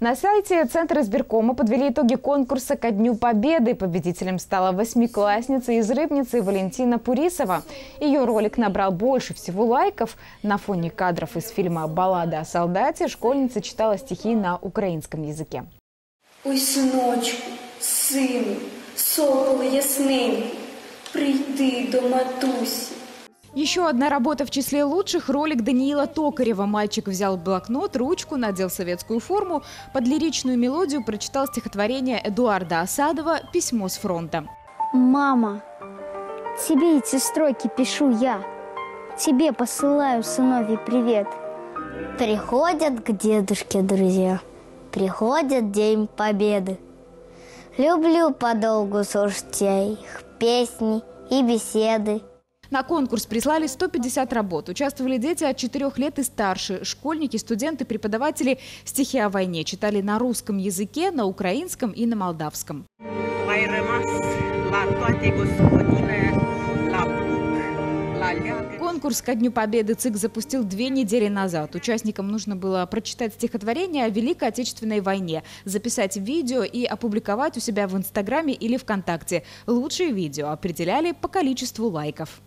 На сайте Центра избиркома подвели итоги конкурса ко Дню Победы. Победителем стала восьмиклассница из Рыбницы Валентина Пурисова. Ее ролик набрал больше всего лайков. На фоне кадров из фильма «Баллада о солдате» школьница читала стихи на украинском языке. Ой, синочку, сину, сокол ясненький, прийди до матусі. Еще одна работа в числе лучших – ролик Даниила Токарева. Мальчик взял блокнот, ручку, надел советскую форму, под лиричную мелодию прочитал стихотворение Эдуарда Осадова «Письмо с фронта». Мама, тебе эти строки пишу я. Тебе посылаю, сыновий, привет. Приходят к дедушке друзья, приходит День Победы. Люблю подолгу слушать я их песни и беседы. На конкурс прислали 150 работ. Участвовали дети от 4 лет и старше. Школьники, студенты, преподаватели стихи о войне читали на русском языке, на украинском и на молдавском. Конкурс ко Дню Победы ЦИК запустил две недели назад. Участникам нужно было прочитать стихотворение о Великой Отечественной войне, записать видео и опубликовать у себя в Инстаграме или ВКонтакте. Лучшие видео определяли по количеству лайков.